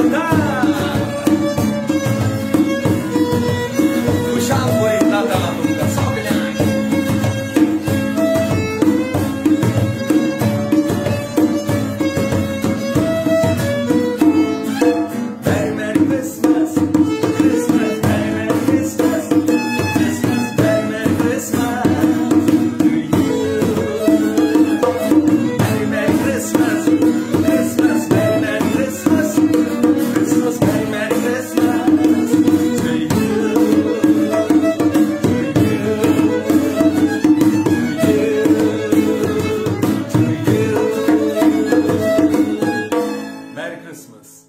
cantar. Christmas.